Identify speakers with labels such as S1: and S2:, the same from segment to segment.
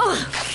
S1: 啊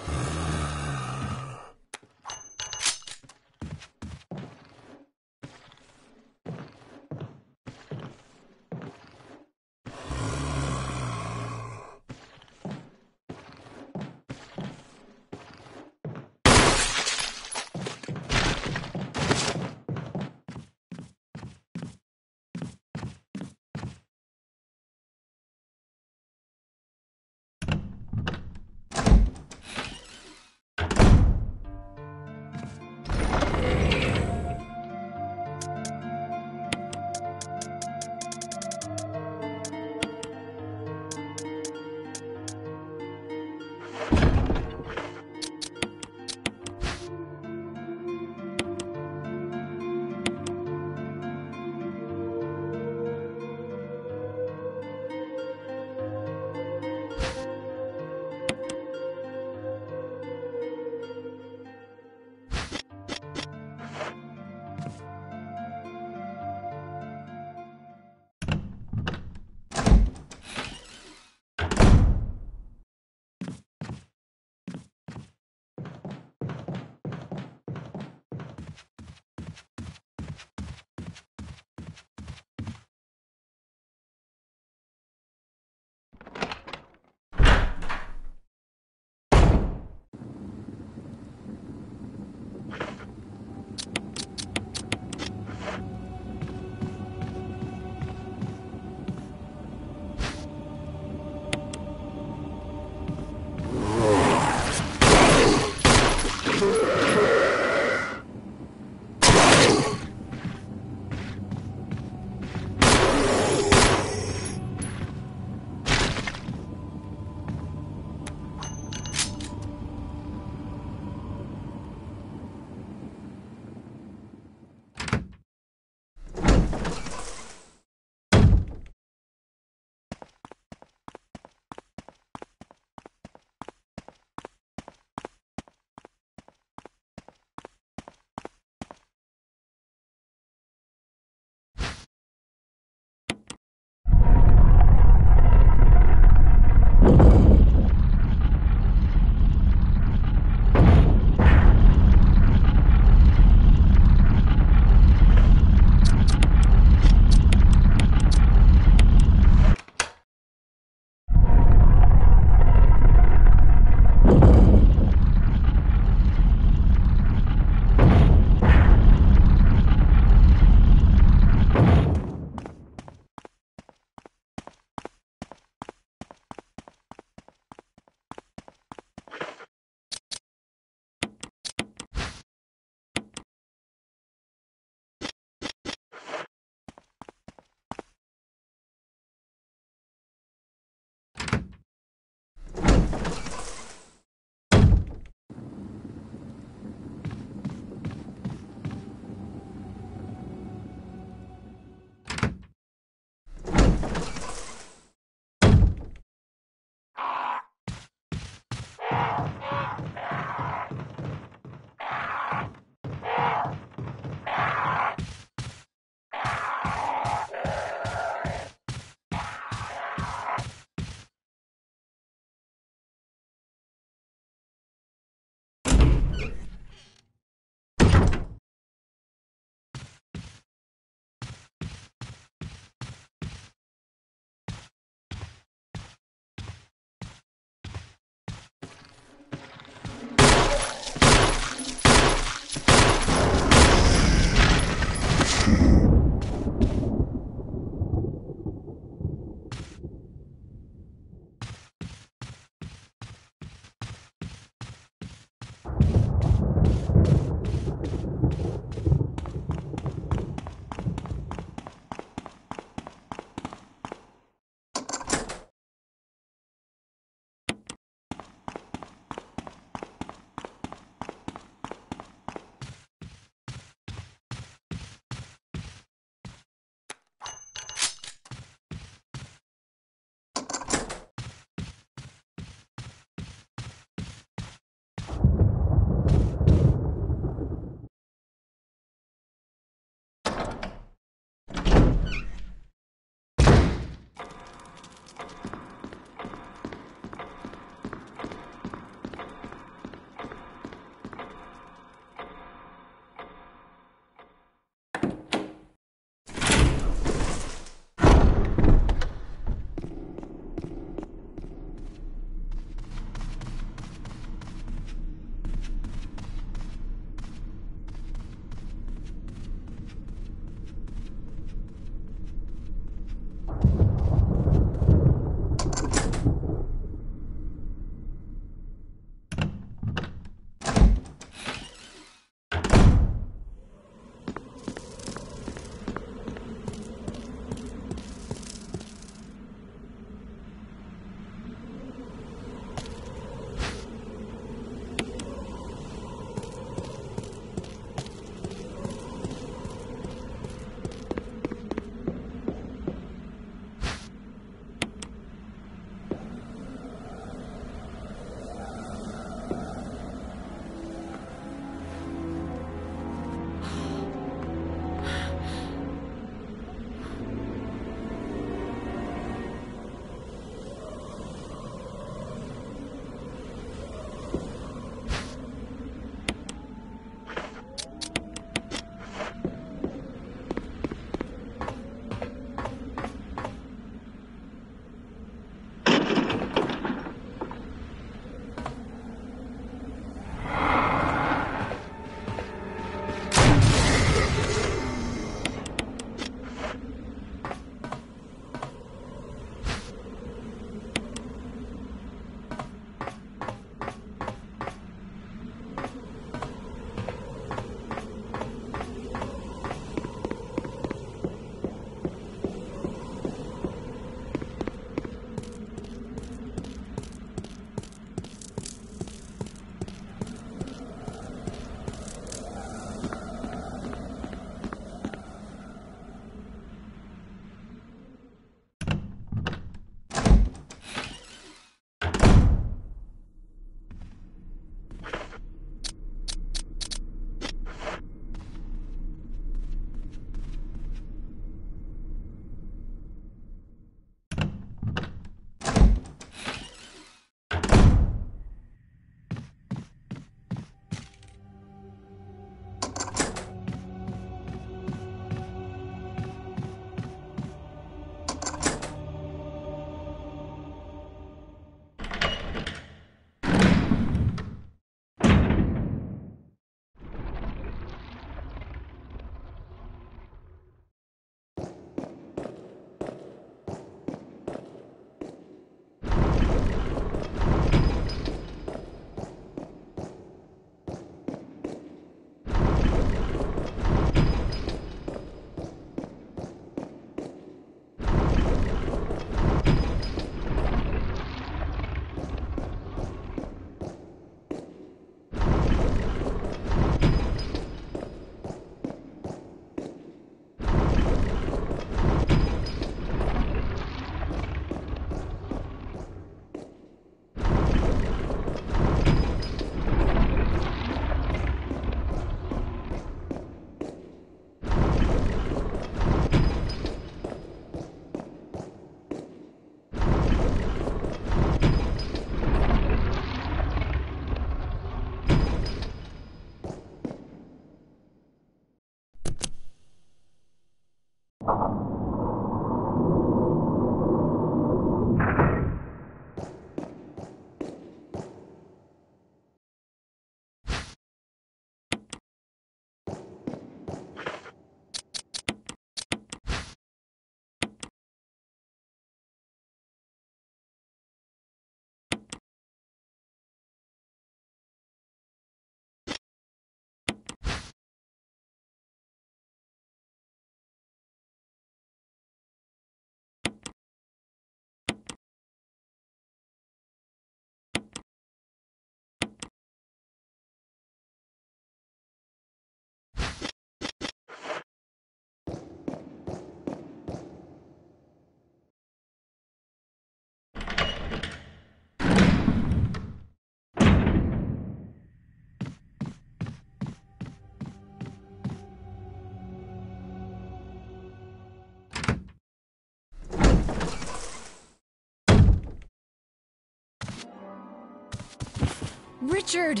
S1: Richard!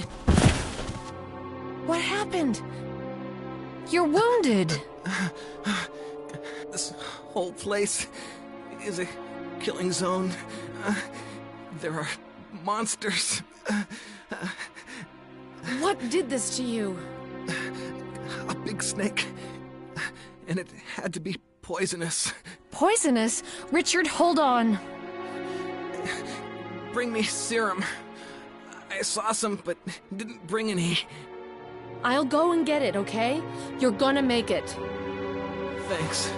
S1: What happened? You're wounded.
S2: This whole place is a killing zone. Uh, there are monsters. Uh,
S1: What did this to you?
S2: a big snake. And it had to be poisonous.
S1: Poisonous? Richard, hold on.
S2: Bring me serum. I saw some, but didn't bring any.
S1: I'll go and get it, okay? You're gonna make it.
S2: Thanks.